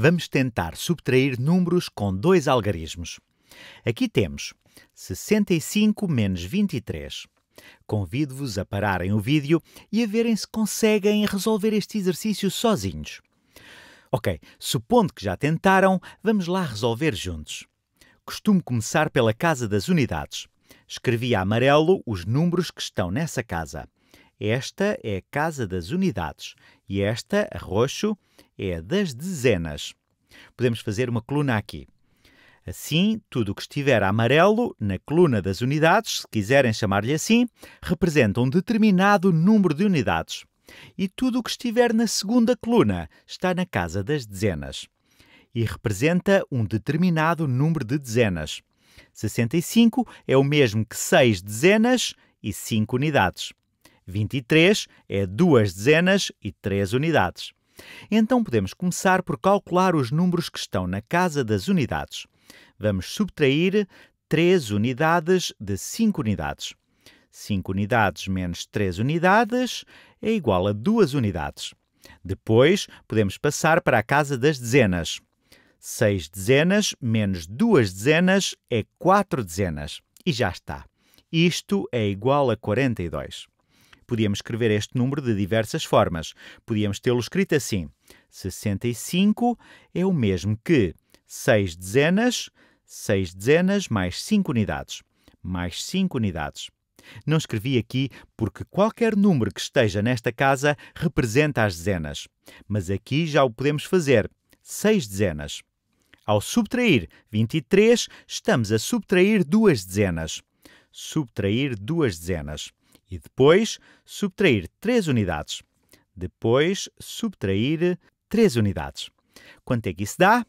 vamos tentar subtrair números com dois algarismos. Aqui temos 65 menos 23. Convido-vos a pararem o vídeo e a verem se conseguem resolver este exercício sozinhos. Ok, supondo que já tentaram, vamos lá resolver juntos. Costumo começar pela casa das unidades. Escrevi a amarelo os números que estão nessa casa. Esta é a casa das unidades e esta, a roxo, é das dezenas. Podemos fazer uma coluna aqui. Assim, tudo o que estiver amarelo na coluna das unidades, se quiserem chamar-lhe assim, representa um determinado número de unidades. E tudo o que estiver na segunda coluna está na casa das dezenas. E representa um determinado número de dezenas. 65 é o mesmo que 6 dezenas e 5 unidades. 23 é duas dezenas e 3 unidades. Então podemos começar por calcular os números que estão na casa das unidades. Vamos subtrair 3 unidades de 5 unidades. 5 unidades menos 3 unidades é igual a 2 unidades. Depois, podemos passar para a casa das dezenas. 6 dezenas menos 2 dezenas é 4 dezenas. E já está. Isto é igual a 42. Podíamos escrever este número de diversas formas. Podíamos tê-lo escrito assim: 65 é o mesmo que 6 dezenas, 6 dezenas mais 5 unidades, mais 5 unidades. Não escrevi aqui porque qualquer número que esteja nesta casa representa as dezenas. Mas aqui já o podemos fazer. 6 dezenas. Ao subtrair 23, estamos a subtrair duas dezenas. Subtrair duas dezenas e depois subtrair 3 unidades. Depois subtrair 3 unidades. Quanto é que isso dá?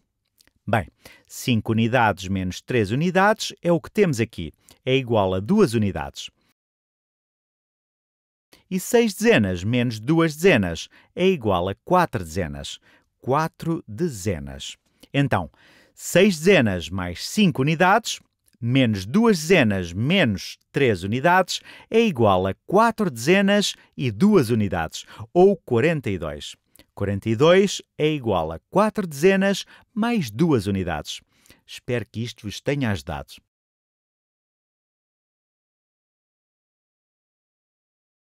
Bem, 5 unidades menos 3 unidades é o que temos aqui. É igual a 2 unidades. E 6 dezenas menos 2 dezenas é igual a 4 dezenas. 4 dezenas. Então, 6 dezenas mais 5 unidades menos 2 dezenas menos 3 unidades é igual a 4 dezenas e 2 unidades, ou 42. 42 é igual a 4 dezenas mais 2 unidades. Espero que isto vos tenha ajudado.